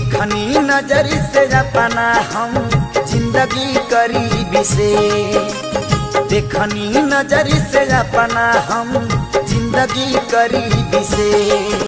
देखनी नज़र से अपना हम ज़िंदगी करीबी से। देखनी नज़र से अपना हम ज़िंदगी करीबी से।